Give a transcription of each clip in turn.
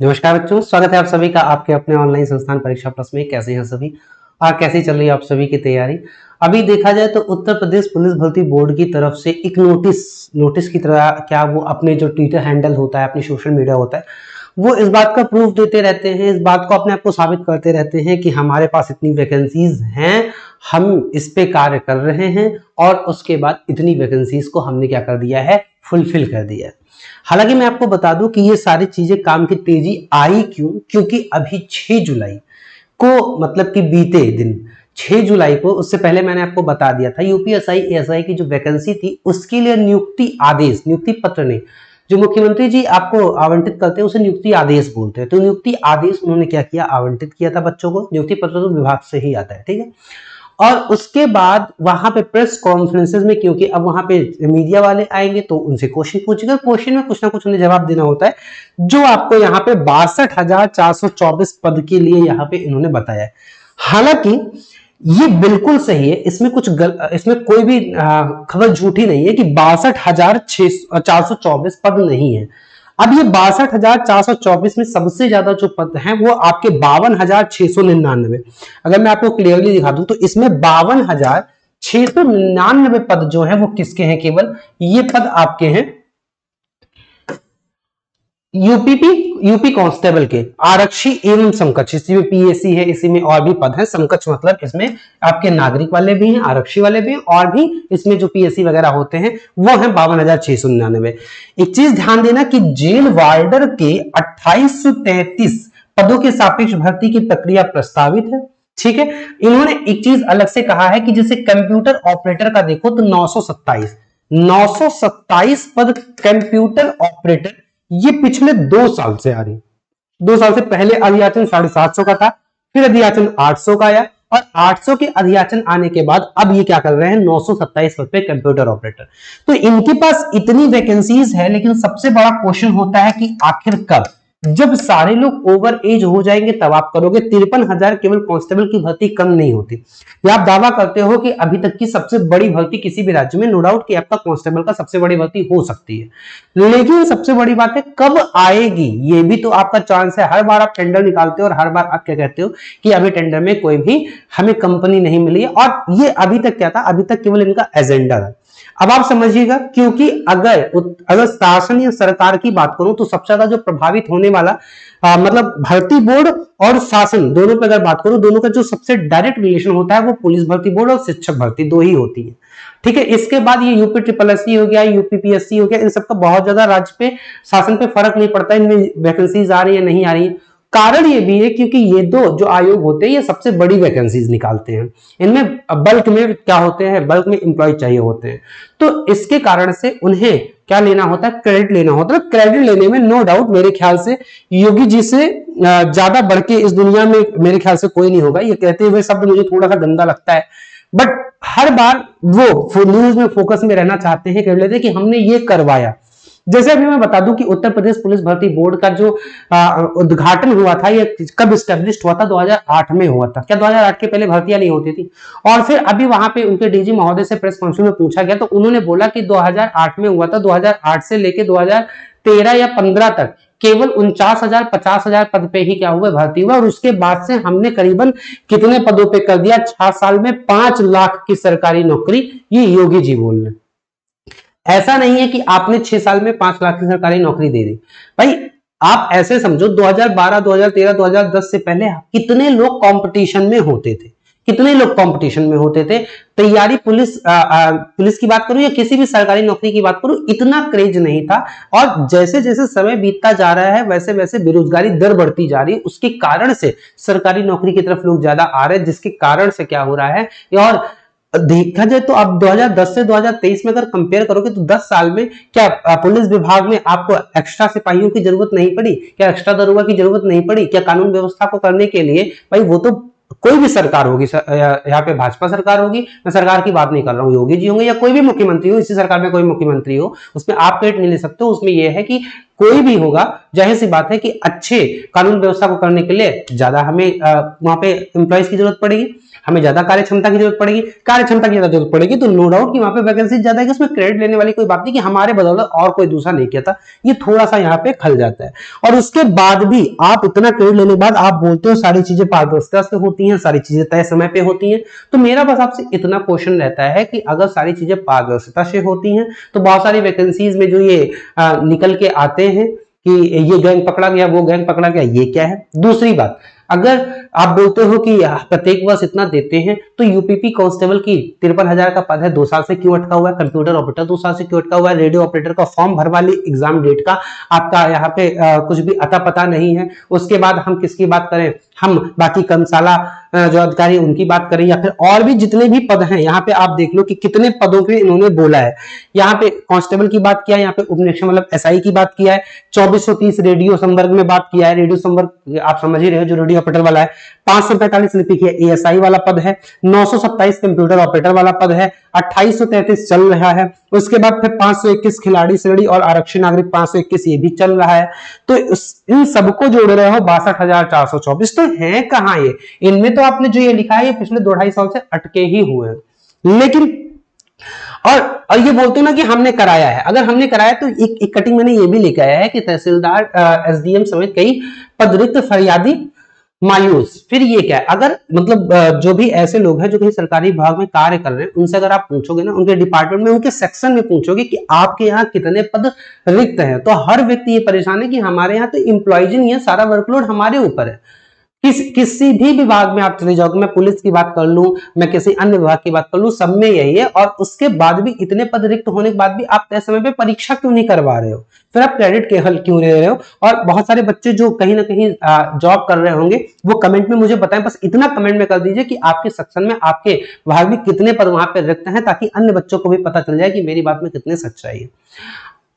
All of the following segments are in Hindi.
नमस्कार बच्चों, स्वागत है आप सभी का आपके अपने ऑनलाइन संस्थान परीक्षा प्लस में। कैसे हैं सभी? और कैसी चल रही है आप सभी की तैयारी? अभी देखा जाए तो उत्तर प्रदेश पुलिस भर्ती बोर्ड की तरफ़ से एक नोटिस नोटिस की तरह क्या वो अपने जो ट्विटर हैंडल होता है, अपने सोशल मीडिया होता है, वो इस बात का प्रूफ देते रहते हैं, इस बात को अपने आप को साबित करते रहते हैं कि हमारे पास इतनी वैकेंसीज हैं, हम इस पे कार्य कर रहे हैं और उसके बाद इतनी वैकेंसीज को हमने क्या कर दिया है? फुलफिल कर दिया हालाँकि मैं आपको बता दूँ कि ये सारी चीज़ें काम की तेज़ी आई क्यों? क्योंकि अभी 6 जुलाई को मतलब कि बीते दिन 6 जुलाई को, उससे पहले मैंने आपको बता दिया था यूपीएसआई एएसआई की जो वैकेंसी थी, उसके लिए नियुक्ति आदेश, नियुक्ति पत्र ने जो मुख्यमंत्री जी आपको आवंटित करते हैं, उसे नियुक्ति आदेश बोलते हैं। तो नियुक्ति आदेश उन्होंने क्या किया? आवंटित किया था बच्चों को, नियुक्ति पत्र तो विभाग से ही आता है, ठीक है? और उसके बाद वहाँ पे प्रेस कॉन्फ्रेंसेज में क्योंकि अब वहाँ पे मीडिया वाले आएँगे तो उनसे क्वेश्चन पूछेगा। क्वेश्चन में कुछ ना कुछ उन्हें जवाब देना होता है जो आपको यहाँ पे बासठ पद के लिए यहाँ पे इन्होंने बताया है। हालाँकि ये बिल्कुल सही है इसमें कुछ गल, इसमें कोई भी खबर झूठी नहीं है कि बासठ पद नहीं है। अब ये बासठ हज़ार चार सौ चौबीस में सबसे ज़्यादा जो पद हैं, वो आपके बावन हज़ार छह सौ निन्यानवे। अगर मैं आपको क्लियरली दिखा दूँ तो इसमें बावन हज़ार छह सौ निन्यानवे पद जो है, वो किसके हैं केवल? ये पद आपके हैं यूपीपी, यूपी कांस्टेबल के आरक्षी एवं समकक्ष इसमें पीएससी है, इसी में और भी पद है, समकक्ष मतलब इसमें आपके नागरिक वाले भी हैं, आरक्षी वाले भी हैं, और भी इसमें जो पीएससी वगैरह होते हैं, वो है बावन हज़ार छह सौ निन्यानवे। एक चीज़ ध्यान देना कि जेल वार्डर के अट्ठाईस पदों के सापेक्ष भर्ती की प्रक्रिया प्रस्तावित है, ठीक है? इन्होंने एक चीज़ अलग से कहा है कि जैसे कंप्यूटर ऑपरेटर का देखो तो नौ सौ सत्ताईस पद कंप्यूटर ऑपरेटर ये पिछले दो साल से आ रही दो साल से पहले अधियाचन साढ़े सात सौ का था, फिर अधियाचन आठ सौ का आया और 800 के अधियाचन आने के बाद अब ये क्या कर रहे हैं 927 पद पे कंप्यूटर ऑपरेटर। तो इनके पास इतनी वैकेंसीज है, लेकिन सबसे बड़ा क्वेश्चन होता है कि आखिर कब? जब सारे लोग ओवर एज हो जाएँगे, तब आप करोगे तिरपन हज़ार केवल कांस्टेबल की भर्ती कम नहीं होती। या आप दावा करते हो कि अभी तक की सबसे बड़ी भर्ती किसी भी राज्य में नो डाउट कि आपका कांस्टेबल का सबसे बड़ी भर्ती हो सकती है। लेकिन सबसे बड़ी बात है, कब आएगी? ये भी तो आपका चांस है। हर बार आप टेंडर निकालते हो और हर बार आप क्या कहते हो कि अभी टेंडर में कोई भी हमें कंपनी नहीं मिली है। और ये अभी तक क्या था? अभी तक केवल इनका एजेंडा है अब आप समझिएगा क्योंकि अगर अगर शासन या सरकार की बात करूँ तो सबसे ज़्यादा जो प्रभावित होने वाला आ, मतलब भर्ती बोर्ड और शासन दोनों पे अगर बात करूँ दोनों का जो सबसे डायरेक्ट रिलेशन होता है वो पुलिस भर्ती बोर्ड और शिक्षक भर्ती दो ही होती है। ठीक है इसके बाद ये यूपी ट्रिपल एस हो गया यूपीपीएससी हो गया इन सबका बहुत ज़्यादा राज्य पे शासन पे फ़र्क नहीं पड़ता इनमें वैकेंसीज आ रही है नहीं आ रही है। कारण ये भी है क्योंकि ये दो जो आयोग होते हैं, ये सबसे बड़ी वैकेंसीज निकालते हैं। इनमें बल्क में क्या होते हैं? बल्क में इंप्लॉय चाहिए होते हैं। तो इसके कारण से उन्हें क्या लेना होता है? क्रेडिट लेना होता है। क्रेडिट लेने में नो डाउट मेरे ख्याल से योगी जी से ज़्यादा बढ़ के इस दुनिया में मेरे ख्याल से कोई नहीं होगा। ये कहते हुए शब्द मुझे थोड़ा सा गंदा लगता है। बट हर बार वो न्यूज़ में फोकस में रहना चाहते हैं, कह लेते हैं कि हमने ये करवाया। जैसे अभी मैं बता दूँ कि उत्तर प्रदेश पुलिस भर्ती बोर्ड का जो उद्घाटन हुआ था, ये कब स्टेब्लिश हुआ था? 2008 में हुआ था। क्या 2008 के पहले भर्तियाँ नहीं होती थी? और फिर अभी वहाँ पे उनके डीजी महोदय से प्रेस कॉन्फ्रेंस में पूछा गया तो उन्होंने बोला कि 2008 में हुआ था। 2008 से लेके 2013 या 15 तक केवल उनचास हज़ार, पचास हज़ार पद पे ही क्या हुआ भर्ती हुआ और उसके बाद से हमने करीबन कितने पदों पे कर दिया? छह साल में पाँच लाख की सरकारी नौकरी, ये योगी जी बोल रहे ऐसा नहीं है कि आपने छह साल में पाँच लाख की सरकारी नौकरी दे दी। भाई आप ऐसे समझो 2012, 2013, 2010 से पहले कितने लोग कंपटीशन में होते थे? कितने लोग कंपटीशन में होते थे? तैयारी पुलिस आ, आ, पुलिस की बात करूँ या किसी भी सरकारी नौकरी की बात करूँ इतना क्रेज नहीं था। और जैसे जैसे समय बीतता जा रहा है वैसे वैसे बेरोजगारी दर बढ़ती जा रही है। उसके कारण से सरकारी नौकरी की तरफ़ लोग ज़्यादा आ रहे हैं जिसके कारण से क्या हो रहा है? और देखा जाए तो आप 2010 से 2023 में अगर कंपेयर करोगे तो 10 साल में क्या पुलिस विभाग में आपको एक्स्ट्रा सिपाहियों की ज़रूरत नहीं पड़ी? क्या एक्स्ट्रा दरोगा की ज़रूरत नहीं पड़ी? क्या कानून व्यवस्था को करने के लिए? भाई, वो तो कोई भी सरकार होगी यहाँ पे भाजपा सरकार होगी। मैं सरकार की बात नहीं कर रहा हूँ, योगी जी होंगे या कोई भी मुख्यमंत्री हो, इसी सरकार में कोई मुख्यमंत्री हो, उसमें आप क्रेडिट नहीं ले सकते। उसमें यह है कि कोई भी होगा, ज़ाहिर सी बात है कि अच्छे कानून व्यवस्था को करने के लिए ज़्यादा हमें वहाँ पे एम्प्लॉयज़ की ज़रूरत पड़ेगी। हमें ज़्यादा कार्य क्षमता की ज़रूरत पड़ेगी कार्य क्षमता की ज़्यादा ज़रूरत पड़ेगी तो नो डाउट कि वहाँ पे वैकेंसी ज़्यादा है उसमें क्रेडिट लेने वाली कोई बात नहीं कि हमारे बदौलत और कोई दूसरा नहीं किया था। ये थोड़ा सा यहाँ पे खल जाता है। और उसके बाद भी आप इतना क्रेडिट लेने के बाद आप बोलते हो सारी चीज़ें पारदर्शिता से होती हैं, सारी चीज़ें तय समय पे होती हैं। तो मेरा बस आपसे इतना क्वेश्चन रहता है कि अगर सारी चीज़ें पारदर्शिता से होती हैं तो बहुत सारी वैकेंसीज में जो ये निकल के आते हैं कि ये गैंग पकड़ा गया, वो गैंग पकड़ा गया, ये क्या है? दूसरी बात अगर आप बोलते हो कि प्रत्येक वर्ष इतना देते हैं तो यूपीपी कांस्टेबल की तिरपन हज़ार का पद है दो साल से क्यों अटका हुआ है? कंप्यूटर ऑपरेटर दो साल से क्यों अटका हुआ है? रेडियो ऑपरेटर का फॉर्म भरवा ली एग्ज़ाम डेट का आपका यहाँ पे आ, कुछ भी अता पता नहीं है। उसके बाद हम किसकी बात करें? हम बाकी कर्मशाला जो अधिकारी उनकी बात करें या फिर और भी जितने भी पद हैं, यहाँ पे आप देख लो कि कितने पदों पे इन्होंने बोला है। यहाँ पे कांस्टेबल की बात किया है यहाँ पे उपनिरीक्षक मतलब एसआई की बात किया है, चौबीस रेडियो संवर्ग में बात किया है। रेडियो संवर्ग, आप समझ ही रहे हो जो रेडियो ऑपरेटर वाला है पाँच सौ पैंतालीस लिपिक है एएसआई वाला पद है नौ सौ सत्ताईस कंप्यूटर ऑपरेटर वाला पद है अट्ठाईस सौ तैतीस चल रहा है उसके बाद फिर पाँच सौ इक्कीस खिलाड़ी श्रेणी और आरक्षी नागरिक पाँच सौ इक्कीस ये भी चल रहा है। तो इन सबको जोड़ रहे हो बासठ हज़ार चार सौ चौबीस। तो है कहा ये? इनमें तो आपने जो ये लिखा है ये पिछले दो ढाई साल से अटके ही हुए लेकिन और और ये बोलते हो ना कि हमने कराया है। अगर हमने कराया तो एक, एक कटिंग मैंने ये भी लिखा है कि तहसीलदार एसडीएम समेत कई पदरिक्त फरियादी मायूस। फिर ये क्या है? अगर मतलब जो भी ऐसे लोग हैं जो कहीं सरकारी विभाग में कार्य कर रहे हैं, उनसे अगर आप पूछोगे ना, उनके डिपार्टमेंट में, उनके सेक्शन में पूछोगे कि आपके यहाँ कितने पद रिक्त हैं तो हर व्यक्ति ये परेशान है कि हमारे यहाँ तो इम्प्लॉयज नहीं है, सारा वर्कलोड हमारे ऊपर है। किस, किसी भी विभाग में आप चले जाओगे, मैं पुलिस की बात कर लूँ, मैं किसी अन्य विभाग की बात कर लूँ, सब में यही है, और उसके बाद भी इतने पद रिक्त होने के बाद भी आप तय समय पे परीक्षा क्यों नहीं करवा रहे हो? फिर आप क्रेडिट के हल क्यों ले रहे हो? और बहुत सारे बच्चे जो कहीं ना कहीं जॉब कर रहे होंगे, वो कमेंट में मुझे बताएँ, बस इतना कमेंट में कर दीजिए कि आपके सेक्शन में आपके विभाग में कितने पद वहाँ पर रिक्त हैं, ताकि अन्य बच्चों को भी पता चल जाए कि मेरी बात में कितने सच्चाई है।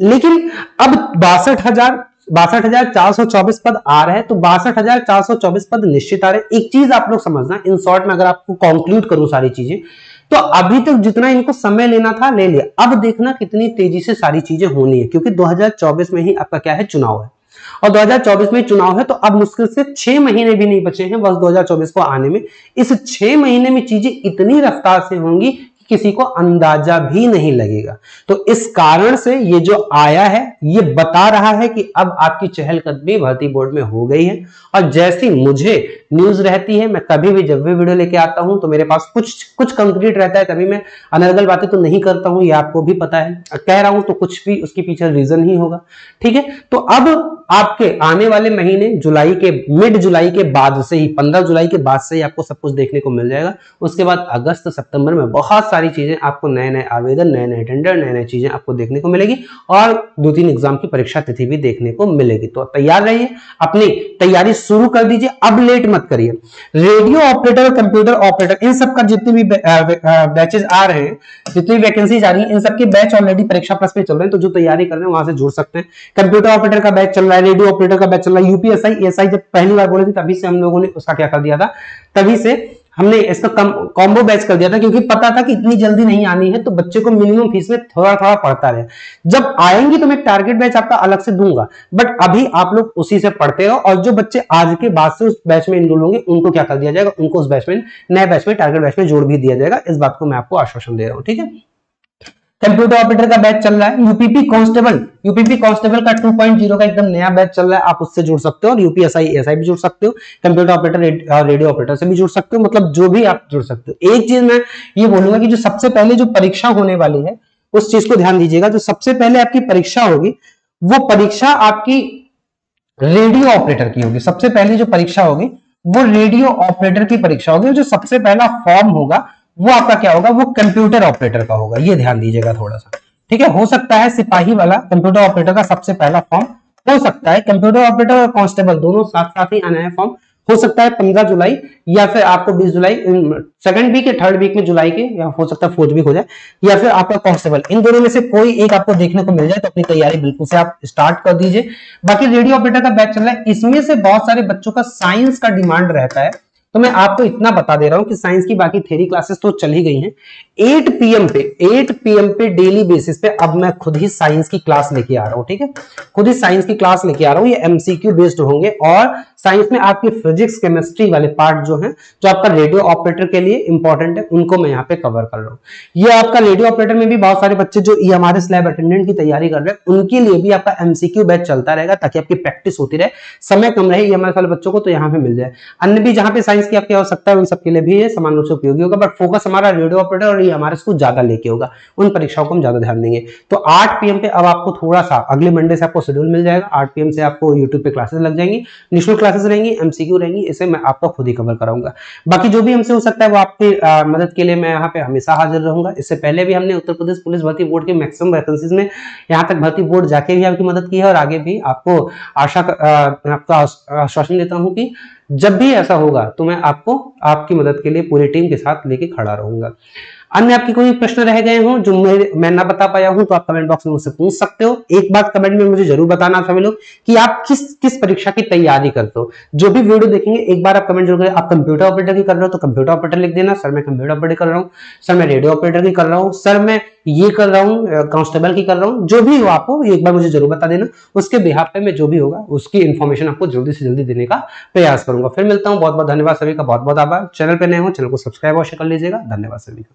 लेकिन अब बासठ हज़ार बासठ हज़ार चार सौ चौबीस पद आ रहे हैं तो बासठ हज़ार चार सौ चौबीस पद निश्चित आ रहे एक चीज़ आप लोग समझना, इन शॉर्ट में अगर आपको कंक्लूड करूँ सारी चीज़ें तो अभी तक जितना इनको समय लेना था, ले लिया। अब देखना कितनी तेज़ी से सारी चीज़ें होनी है, क्योंकि 2024 में ही आपका क्या है, चुनाव है। और 2024 में चुनाव है तो अब मुश्किल से छह महीने भी नहीं बचे हैं, बस 2024 को आने में। इस छह महीने में चीज़ें इतनी रफ्तार से होंगी किसी को अंदाज़ा भी नहीं लगेगा। तो इस कारण से ये जो आया है, ये बता रहा है कि अब आपकी चहलकदमी भर्ती बोर्ड में हो गई है। और जैसी मुझे न्यूज़ रहती है, मैं कभी भी जब भी वीडियो लेके आता हूँ तो मेरे पास कुछ कुछ कंक्रीट रहता है, तभी मैं अनर्गल बातें तो नहीं करता हूँ, ये आपको भी पता है। कह रहा हूँ तो कुछ भी उसके पीछे रीजन ही होगा, ठीक है? तो अब आपके आने वाले महीने, जुलाई के मिड जुलाई के बाद से ही, पंद्रह जुलाई के बाद से ही आपको सब कुछ देखने को मिल जाएगा। उसके बाद अगस्त, सितंबर में बहुत सारी चीज़ें आपको नए नए आवेदन नए नए टेंडर नए नए चीज़ें आपको देखने को मिलेगी और दो तीन एग्ज़ाम की परीक्षा तिथि भी देखने को मिलेगी। तो तैयार रहिए, अपनी तैयारी शुरू कर दीजिए, अब लेट मत करिए रेडियो ऑपरेटर, कंप्यूटर ऑपरेटर, इन सब का जितने भी बैचेज आ रहे हैं, जितनी वैकेंसी आ रही है, इन सबके बैच ऑलरेडी परीक्षा प्लस पे चल रहे हैं। तो जो तैयारी कर रहे हैं, वहाँ से जुड़ सकते हैं। कंप्यूटर ऑपरेटर का बैच चल रहा है, रेडियो ऑपरेटर का बैच चल रहा है। यूपीएसआई एसआई जब पहली बार बोले थे, तभी से हम लोगों ने उसका क्या कर दिया था? तभी से हमने इसका कॉम्बो बैच कर दिया था क्योंकि पता था कि इतनी जल्दी नहीं आनी है तो बच्चे को मिनिमम फ़ीस में थोड़ा थोड़ा पढ़ता रहे। जब आएँगी तो मैं टारगेट बैच आपका अलग से दूँगा बट अभी आप लोग उसी से पढ़ते रहो और जो बच्चे आज के बाद से उस बैच में इनरोल होंगे, उनको क्या कर दिया जाएगा? उनको उस बैच में, नए बैच में टारगेट बैच में जोड़ भी दिया जाएगा। इस बात को मैं आपको आश्वासन दे रहा हूँ, ठीक है? कंप्यूटर ऑपरेटर का बैच चल रहा है। यूपीपी कांस्टेबल यूपीपी कांस्टेबल का 2.0 का एकदम नया बैच चल रहा है। आप उससे जुड़ सकते हो और यूपीएसआई एसआई भी जुड़ सकते हो। कंप्यूटर ऑपरेटर और रेडियो ऑपरेटर से भी जुड़ सकते हो। मतलब जो भी आप जुड़ सकते हो। एक चीज़ मैं ये बोलूँगा कि जो सबसे पहले जो परीक्षा होने वाली है, उस चीज़ को ध्यान दीजिएगा। जो सबसे पहले आपकी परीक्षा होगी, वो परीक्षा आपकी रेडियो ऑपरेटर की होगी। सबसे पहले जो परीक्षा होगी, वो रेडियो ऑपरेटर की परीक्षा होगी। जो सबसे पहला फॉर्म होगा वो आपका क्या होगा? वो कंप्यूटर ऑपरेटर का होगा। ये ध्यान दीजिएगा थोड़ा सा। ठीक है? हो सकता है सिपाही वाला कंप्यूटर ऑपरेटर का सबसे पहला फॉर्म हो सकता है। कंप्यूटर ऑपरेटर और कांस्टेबल दोनों साथ साथ ही आना है फॉर्म हो सकता है पंद्रह जुलाई या फिर आपको बीस जुलाई सेकंड वीक या थर्ड वीक में जुलाई के, या हो सकता है फोर्थ वीक हो जाए, या फिर आपका कांस्टेबल इन दोनों में से कोई एक आपको देखने को मिल जाए तो अपनी तैयारी बिल्कुल से आप स्टार्ट कर दीजिए। बाकी रेडियो ऑपरेटर का बैच चल रहा है। इसमें से बहुत सारे बच्चों का साइंस का डिमांड रहता है। तो मैं आपको इतना बता दे रहा हूँ कि साइंस की बाकी थेरी क्लासेस तो चल गई हैं। 8 पीएम पे 8 पीएम पे डेली बेसिस पे अब मैं खुद ही साइंस की क्लास लेके आ रहा हूँ, ठीक है? खुद ही साइंस की क्लास लेके आ रहा हूँ, ये एमसीक्यू बेस्ड होंगे और साइंस में आपके फिजिक्स केमिस्ट्री वाले पार्ट जो है, जो आपका रेडियो ऑपरेटर के लिए इंपॉर्टेंट है, उनको मैं यहाँ पे कवर कर रहा हूँ। ये आपका रेडियो ऑपरेटर में भी बहुत सारे बच्चे जो ये हमारे स्लैब अटेंडेंट की तैयारी कर रहे हैं, उनके लिए भी आपका एमसीक्यू बैच चलता रहेगा ताकि आपकी प्रैक्टिस होती रहे। समय कम रहे हमारे सारे बच्चों को तो यहाँ पे मिल जाए। अन्य भी जहाँ पे साइंस की आपकी आवश्यकता है उन सबके लिए भी ये समान रूप से उपयोगी होगा बट फोकस हमारा रेडियो ऑपरेटर और ये हमारे स्कूल ज़्यादा लेके होगा, उन परीक्षाओं को हम ज़्यादा ध्यान देंगे। तो आठ पीएम पे अब आपको थोड़ा सा, अगले मंडे से आपको शेड्यूल मिल जाएगा, आठ पीएम से आपको यूट्यूब पे क्लासेस लग जाएँगी, निःशुल्क क्लासेस रहेंगी एमसीक्यू रहेंगी, इसे मैं आपका खुद ही कवर कराऊँगा। बाकी जो भी हमसे हो सकता है, वो आपकी मदद के लिए मैं यहाँ पे हमेशा हाजिर रहूँगा। इससे पहले भी हमने उत्तर प्रदेश पुलिस भर्ती बोर्ड के मैक्सिमम वैकेंसीज में यहाँ तक भर्ती बोर्ड जाके भी आपकी मदद की है और आगे भी आपको आशा आपका आश्वासन देता हूँ कि जब भी ऐसा होगा तो मैं आपको, आपकी मदद के लिए पूरी टीम के साथ लेके खड़ा रहूँगा। अन्य आपके कोई प्रश्न रह गए हो जो मैं मैं ना बता पाया हूँ तो आप कमेंट बॉक्स में मुझसे पूछ सकते हो। एक बात कमेंट में मुझे ज़रूर बताना सभी लोग कि आप किस किस परीक्षा की तैयारी करते हो। जो भी वीडियो देखेंगे, एक बार आप कमेंट ज़रूर करें। आप कंप्यूटर ऑपरेटर की कर रहे हो तो कंप्यूटर ऑपरेटर लिख देना। सर, मैं कंप्यूटर ऑपरेटर कर रहा हूँ। सर, मैं रेडियो ऑपरेटर की कर रहा हूँ। सर, मैं ये कर रहा हूँ कांस्टेबल की कर रहा हूँ, जो भी हो आपको एक बार मुझे ज़रूर बता देना। उसके बिहार पे मैं जो भी होगा, उसकी इन्फॉर्मेशन आपको जल्दी से जल्दी देने का प्रयास करूँगा। फिर मिलता हूँ बहुत बहुत धन्यवाद सभी का बहुत बहुत आभार। चैनल पे नए हो, चैनल को सब्सक्राइब अवश्य कर लीजिएगा। धन्यवाद सभी का।